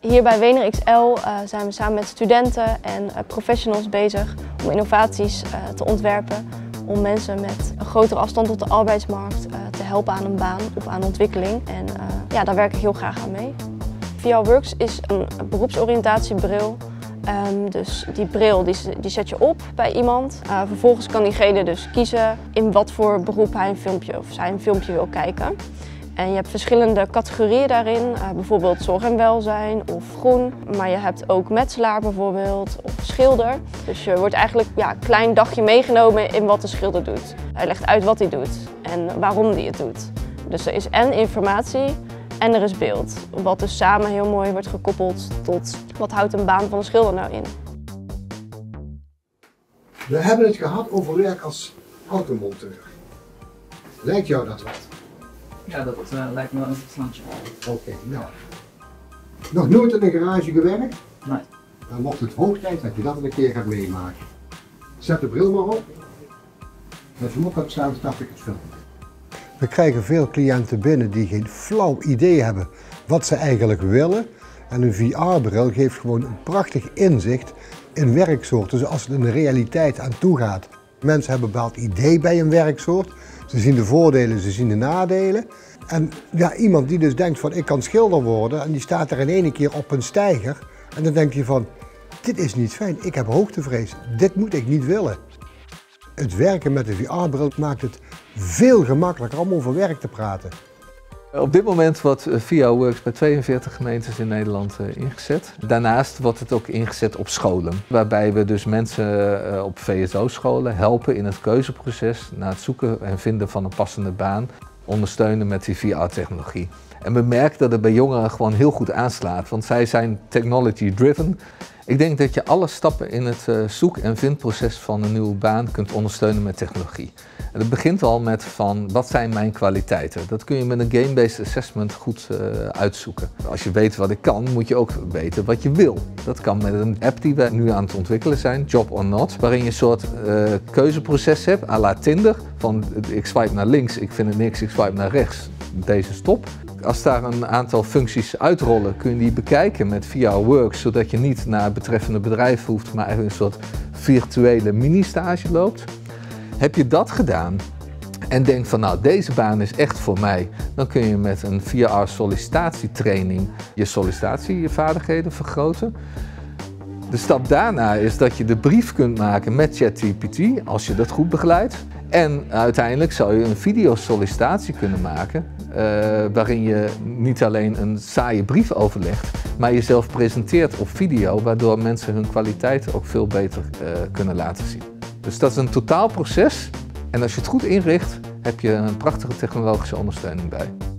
Hier bij Wener XL uh, zijn we samen met studenten en uh, professionals bezig om innovaties uh, te ontwerpen om mensen met een grotere afstand tot de arbeidsmarkt te helpen aan een baan of aan ontwikkeling. En ja, daar werk ik heel graag aan mee. VR Works is een beroepsoriëntatiebril Um, dus die bril die, zet je op bij iemand. Vervolgens kan diegene dus kiezen in wat voor beroep hij een filmpje of zij een filmpje wil kijken. En je hebt verschillende categorieën daarin, uh, bijvoorbeeld zorg en welzijn of groen. Maar je hebt ook metselaar bijvoorbeeld of schilder. Dus je wordt eigenlijk ja, een klein dagje meegenomen in wat de schilder doet. Hij legt uit wat hij doet en waarom hij het doet. Dus er is en informatie en er is beeld. Wat dus samen heel mooi wordt gekoppeld tot wat houdt een baan van een schilder nou in. We hebben het gehad over werk als automonteur. Lijkt jou dat wat? Ja, dat uh, lijkt me wel interessant. Oké, okay, nou. Nog nooit in een garage gewerkt? Nee. Dan wordt het hoog tijd dat je dat een keer gaat meemaken. Zet de bril maar op. Met je mok op staan, start ik het filmen. We krijgen veel cliënten binnen die geen flauw idee hebben wat ze eigenlijk willen. En een VR-bril geeft gewoon een prachtig inzicht in werksoorten zoals het in de realiteit aan toe gaat. Mensen hebben een bepaald idee bij een werksoort. Ze zien de voordelen, ze zien de nadelen. En ja, iemand die dus denkt van ik kan schilder worden en die staat er in één keer op een steiger. En dan denk je van dit is niet fijn, ik heb hoogtevrees, dit moet ik niet willen. Het werken met de VR-bril maakt het veel gemakkelijker om over werk te praten. Op dit moment wordt eh, VIA Works bij 42 gemeentes in Nederland eh, ingezet. Daarnaast wordt het ook ingezet op scholen, waarbij we dus mensen eh, op VSO-scholen helpen in het keuzeproces naar het zoeken en vinden van een passende baan, ondersteunen met die VR-technologie. En we merken dat het bij jongeren gewoon heel goed aanslaat, want zij zijn technology-driven. Ik denk dat je alle stappen in het zoek- en vindproces van een nieuwe baan kunt ondersteunen met technologie. En het begint al met van wat zijn mijn kwaliteiten. Dat kun je met een game-based assessment goed uh, uitzoeken. Als je weet wat ik kan, moet je ook weten wat je wil. Dat kan met een app die we nu aan het ontwikkelen zijn, Job or Not, waarin je een soort uh, keuzeproces hebt, à la Tinder. Van ik swipe naar links, ik vind het niks, ik swipe naar rechts. Deze stop. Als daar een aantal functies uitrollen, kun je die bekijken met VR Works, zodat je niet naar het betreffende bedrijf hoeft, maar eigenlijk een soort virtuele mini-stage loopt. Heb je dat gedaan en denkt van nou deze baan is echt voor mij, dan kun je met een VR sollicitatietraining je sollicitatievaardigheden vergroten. De stap daarna is dat je de brief kunt maken met ChatGPT als je dat goed begeleidt. En uiteindelijk zou je een videosollicitatie kunnen maken uh, waarin je niet alleen een saaie brief overlegt, maar jezelf presenteert op video, waardoor mensen hun kwaliteit ook veel beter uh, kunnen laten zien. Dus dat is een totaal proces. En als je het goed inricht, heb je een prachtige technologische ondersteuning bij.